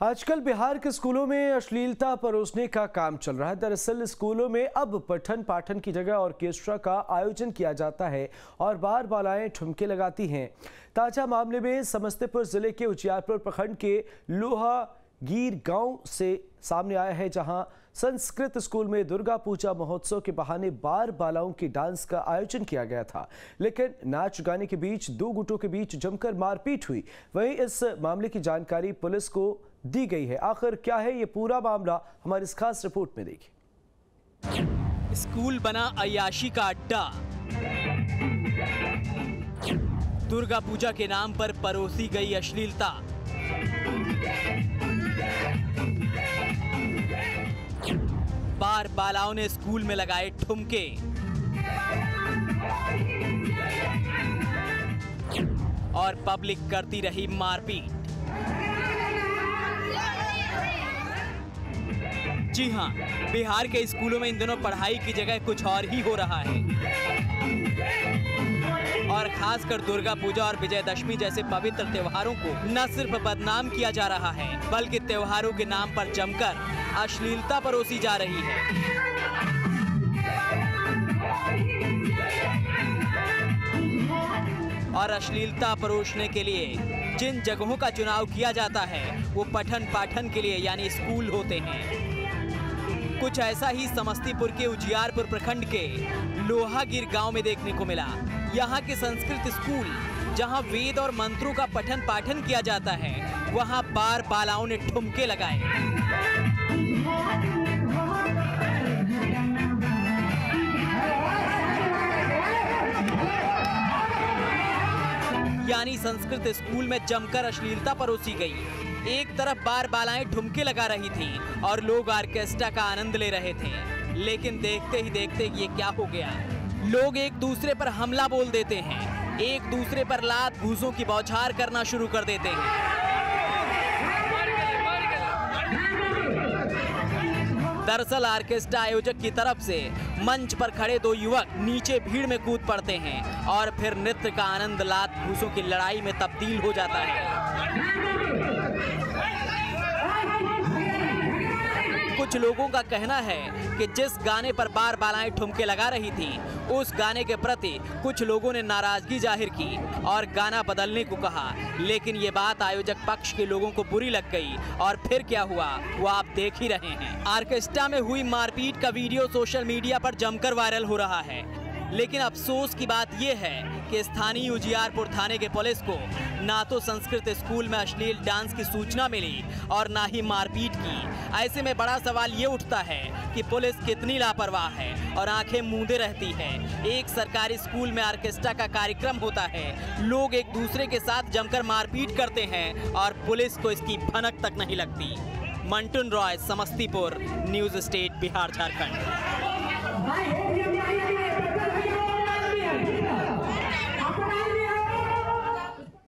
आजकल बिहार के स्कूलों में अश्लीलता परोसने का काम चल रहा है। दरअसल स्कूलों में अब पठन पाठन की जगह ऑर्केस्ट्रा का आयोजन किया जाता है और बार बालाएँ ठुमके लगाती हैं। ताज़ा मामले में समस्तीपुर ज़िले के उजियारपुर प्रखंड के लोहा गीर गाँव से सामने आया है, जहाँ संस्कृत स्कूल में दुर्गा पूजा महोत्सव के बहाने बार बालाओं के डांस का आयोजन किया गया था। लेकिन नाच गाने के बीच दो गुटों के बीच जमकर मारपीट हुई। वहीं इस मामले की जानकारी पुलिस को दी गई है। आखिर क्या है ये पूरा मामला? हमारी इस खास रिपोर्ट में देखिए। स्कूल बना अयाशी का अड्डा। दुर्गा पूजा के नाम पर परोसी गई अश्लीलता। बालाओं ने स्कूल में लगाए ठुमके। और पब्लिक करती रही मारपीट। जी हाँ बिहार के स्कूलों में इन दोनों पढ़ाई की जगह कुछ और ही हो रहा है। और खासकर दुर्गा पूजा और विजयदशमी जैसे पवित्र त्योहारों को न सिर्फ़ बदनाम किया जा रहा है, बल्कि त्योहारों के नाम पर जमकर अश्लीलता परोसी जा रही है। और अश्लीलता परोसने के लिए जिन जगहों का चुनाव किया जाता है, वो पठन पाठन के लिए यानी स्कूल होते हैं। कुछ ऐसा ही समस्तीपुर के उजियारपुर प्रखंड के लोहागिर गाँव में देखने को मिला। यहाँ के संस्कृत स्कूल, जहाँ वेद और मंत्रों का पठन पाठन किया जाता है, वहाँ बार बालाओं ने ठुमके लगाए। यानी संस्कृत स्कूल में जमकर अश्लीलता परोसी गई। एक तरफ़ बार बालाएँ ठुमके लगा रही थी और लोग आर्केस्ट्रा का आनंद ले रहे थे। लेकिन देखते ही देखते ये क्या हो गया? लोग एक दूसरे पर हमला बोल देते हैं। एक दूसरे पर लात घूसों की बौछार करना शुरू कर देते हैं। दरअसल आर्केस्ट्रा आयोजक की तरफ़ से मंच पर खड़े दो युवक नीचे भीड़ में कूद पड़ते हैं और फिर नृत्य का आनंद लात घूसों की लड़ाई में तब्दील हो जाता है। कुछ लोगों का कहना है कि जिस गाने पर बार बालाएँ ठुमके लगा रही थी, उस गाने के प्रति कुछ लोगों ने नाराज़गी ज़ाहिर की और गाना बदलने को कहा। लेकिन ये बात आयोजक पक्ष के लोगों को बुरी लग गई और फिर क्या हुआ, वो आप देख ही रहे हैं। आर्केस्ट्रा में हुई मारपीट का वीडियो सोशल मीडिया पर जमकर वायरल हो रहा है। लेकिन अफसोस की बात यह है कि स्थानीय उजियारपुर थाने के पुलिस को ना तो संस्कृत स्कूल में अश्लील डांस की सूचना मिली और ना ही मारपीट की। ऐसे में बड़ा सवाल ये उठता है कि पुलिस कितनी लापरवाह है और आँखें मूंदे रहती है। एक सरकारी स्कूल में आर्केस्ट्रा का कार्यक्रम होता है। लोग एक दूसरे के साथ जमकर मारपीट करते हैं और पुलिस को इसकी भनक तक नहीं लगती। Mantun Roy, Samastipur, news state, Bihar, Jharkhand.